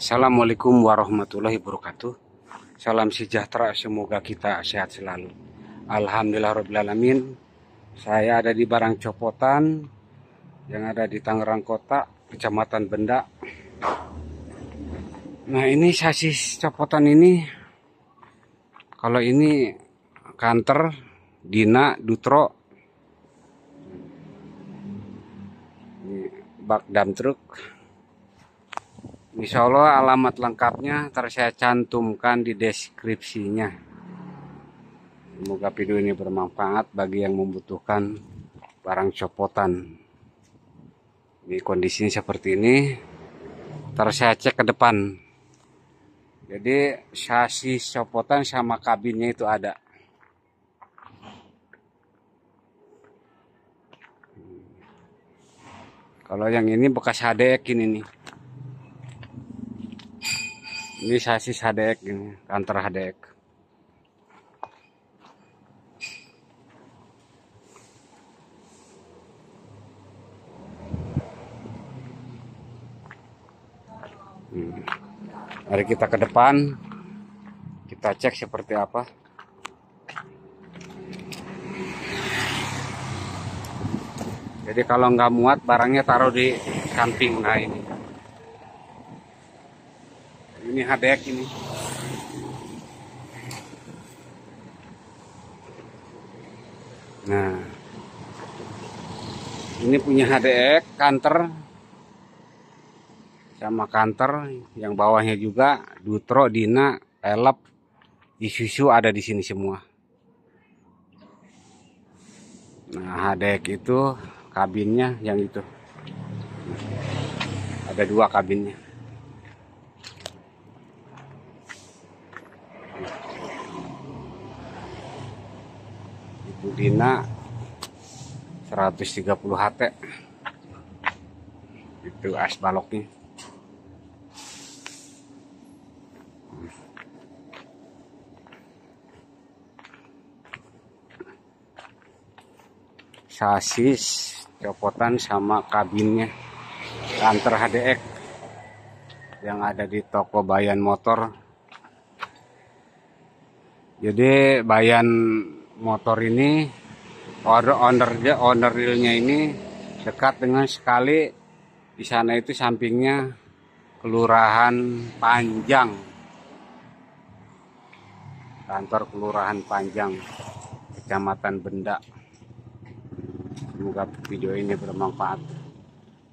Assalamualaikum warahmatullahi wabarakatuh. Salam sejahtera, semoga kita sehat selalu. Alhamdulillahirrahmanirrahim. Saya ada di Barang Copotan yang ada di Tangerang Kota, Kecamatan Benda. Nah ini sasis copotan ini, kalau ini kantor Dina Dutro, bak dam truk. Insya Allah alamat lengkapnya ntar saya cantumkan di deskripsinya. Semoga video ini bermanfaat bagi yang membutuhkan barang copotan. Di kondisinya seperti ini. Ntar saya cek ke depan. Jadi sasis copotan sama kabinnya itu ada. Kalau yang ini bekas HDX ini nih. Ini sasis HDX ini, kantor HDX. Hmm. Mari kita ke depan. Kita cek seperti apa. Jadi kalau nggak muat barangnya taruh di samping. Nah ini ini hadek ini. Nah ini punya HDX kantor sama kantor yang bawahnya juga Dutro Dina Elep Isuzu ada di sini semua. Nah HDX itu kabinnya yang itu. Ada dua kabinnya Budina 130 HT itu as baloknya. Sasis copotan sama kabinnya. Kantor HDX yang ada di toko Bayan Motor jadi Bayan motor ini order ownernya owner realnya ini dekat dengan sekali. Di sana itu sampingnya kelurahan Panjang. Kantor kelurahan Panjang kecamatan Benda. Semoga video ini bermanfaat.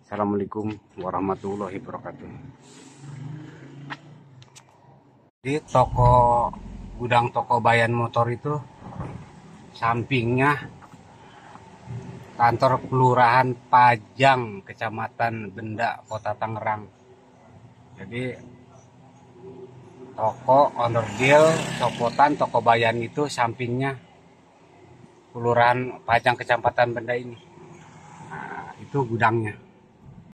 Assalamualaikum warahmatullahi wabarakatuh. Di toko gudang toko bayan motor itu sampingnya kantor kelurahan Pajang, Kecamatan Benda, Kota Tangerang. Jadi toko onderdil, copotan, toko bayan itu sampingnya kelurahan Pajang, Kecamatan Benda ini. Nah, itu gudangnya.